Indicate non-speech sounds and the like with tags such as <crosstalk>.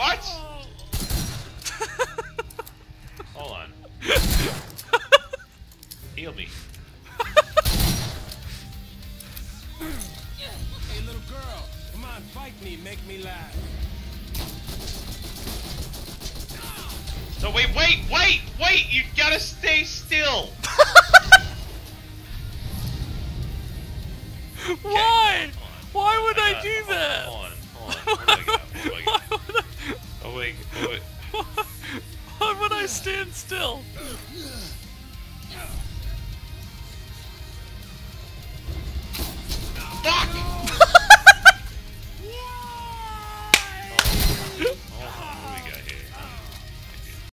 What? <laughs> Hold on. Heal me. Hey, little girl, come on, fight me, make me laugh. So wait, wait, wait, wait! You gotta stay still. <laughs> Why? Why would I, I do I? Wait, oh, wait. Why would I stand still? <laughs>